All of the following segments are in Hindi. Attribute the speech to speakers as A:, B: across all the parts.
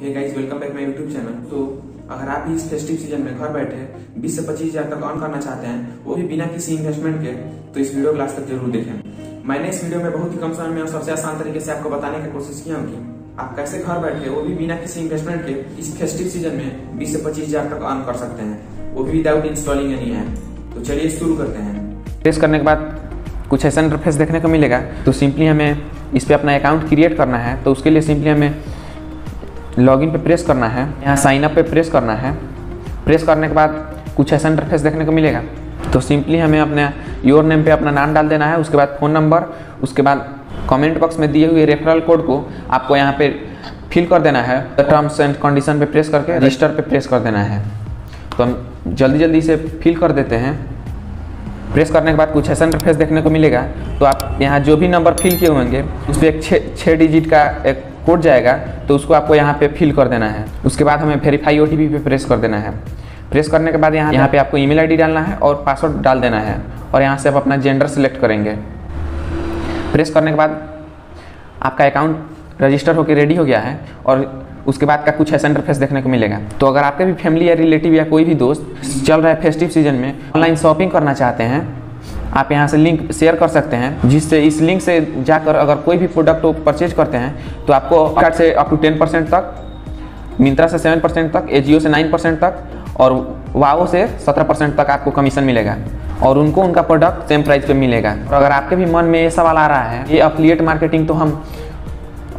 A: Hey guys welcome back my YouTube channel तो अगर आप भी इस फेस्टिव सीज़न में घर बैठे 20 से 25 हज़ार तक अर्न करना चाहते हैं, वो भी बिना किसी इन्वेस्टमेंट के तो इस वीडियो को लास्ट तक ज़रूर देखें। मैंने इस वीडियो में बहुत ही कम समय में और सबसे आसान तरीके से आपको बताने की कोशिश किया हूँ कि आप कैसे घर बैठे, वो भी बिना किसी इन्वेस्टमेंट के, इस फेस्टिव सीज़न में बीस से पच्चीस हज़ार तक अर्न कर सकते हैं। वो भी विदाउट इंस्टॉलिंग एनी ऐप तो चलिए शुरू करते हैं।
B: प्रेस करने के बाद कुछ ऐसा इंटरफेस देखने को मिलेगा। तो सिंपली हमें इस पर अपना अकाउंट क्रिएट करना है। तो उसके लिए सिंपली हमें लॉगिन पे प्रेस करना है, यहाँ साइन अप पे प्रेस करना है। प्रेस करने के बाद कुछ ऐसा इंटरफेस देखने को मिलेगा। तो सिंपली हमें अपने योर नेम पे अपना नाम डाल देना है, उसके बाद फ़ोन नंबर उसके बाद कमेंट बॉक्स में दिए हुए रेफरल कोड को आपको यहाँ पे फिल कर देना है। टर्म्स एंड कंडीशन पे प्रेस करके रजिस्टर पे प्रेस कर देना है। तो हम जल्दी जल्दी इसे फिल कर देते हैं। प्रेस करने के बाद कुछ ऐसा इंटरफेस देखने को मिलेगा। तो आप यहाँ जो भी नंबर फिल किए होंगे उस पर एक छः डिजिट का एक कोड जाएगा तो उसको आपको यहाँ पे फिल कर देना है। उसके बाद हमें वेरीफाई ओ पे प्रेस कर देना है। प्रेस करने के बाद यहाँ यहाँ पे आपको ईमेल आईडी डालना है और पासवर्ड डाल देना है और यहाँ से आप अपना जेंडर सेलेक्ट करेंगे। प्रेस करने के बाद आपका अकाउंट रजिस्टर होकर रेडी हो गया है और उसके बाद का कुछ ऐसा इंटरफेस देखने को मिलेगा। तो अगर आपके भी फैमिली या रिलेटिव या कोई भी दोस्त चल रहा है फेस्टिव सीज़न में ऑनलाइन शॉपिंग करना चाहते हैं आप यहाँ से लिंक शेयर कर सकते हैं, जिससे इस लिंक से जाकर अगर कोई भी प्रोडक्ट परचेज करते हैं तो आपको कार्ड से अप टू टेन परसेंट तक, मिंत्रा से सेवन परसेंट तक एजियो से नाइन परसेंट तक, और वाओ से सत्रह परसेंट तक आपको कमीशन मिलेगा। और उनको उनका प्रोडक्ट सेम प्राइस पे मिलेगा। और अगर आपके भी मन में ये सवाल आ रहा है, ये अफिलिएट मार्केटिंग तो हम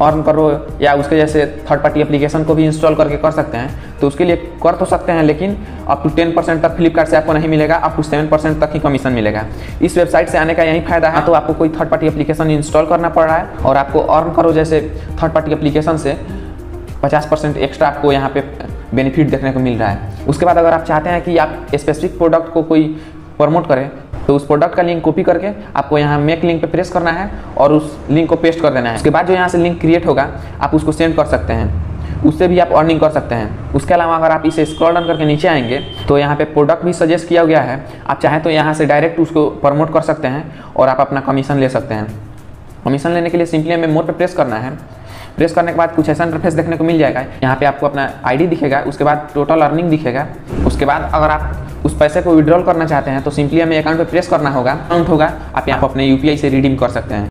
B: अर्न करो या उसके जैसे थर्ड पार्टी एप्लीकेशन को भी इंस्टॉल करके कर सकते हैं तो उसके लिए कर तो सकते हैं, लेकिन अप टू टेन परसेंट तक फ्लिपकार्ट से आपको नहीं मिलेगा टू सेवन परसेंट तक ही कमीशन मिलेगा। इस वेबसाइट से आने का यही फ़ायदा है तो आपको कोई थर्ड पार्टी एप्लीकेशन इंस्टॉल करना पड़ रहा है, और आपको अर्न करो जैसे थर्ड पार्टी एप्लीकेशन से, पचास परसेंट एक्स्ट्रा आपको यहाँ पे बेनिफिट देखने को मिल रहा है। उसके बाद अगर आप चाहते हैं कि आप स्पेसिफिक प्रोडक्ट को कोई प्रमोट करें तो उस प्रोडक्ट का लिंक कॉपी करके आपको यहाँ मेक लिंक पे प्रेस करना है और उस लिंक को पेस्ट कर देना है। उसके बाद जो यहाँ से लिंक क्रिएट होगा, आप उसको सेंड कर सकते हैं। उससे भी आप अर्निंग कर सकते हैं। उसके अलावा अगर आप इसे स्क्रॉल डाउन करके नीचे आएँगे तो यहाँ पे प्रोडक्ट भी सजेस्ट किया गया है। आप चाहें तो यहाँ से डायरेक्ट उसको प्रमोट कर सकते हैं और आप अपना कमीशन ले सकते हैं। कमीशन लेने के लिए सिंपली हमें मोर पे प्रेस करना है। प्रेस करने के बाद कुछ ऐसा इंटरफेस देखने को मिल जाएगा। यहाँ पे आपको अपना आईडी दिखेगा, उसके बाद टोटल अर्निंग दिखेगा। उसके बाद अगर आप उस पैसे को विड्रॉल करना चाहते हैं तो सिंपली हमें अकाउंट पर प्रेस करना होगा अकाउंट होगा, आप यहाँ पर अपने यूपीआई से रिडीम कर सकते हैं।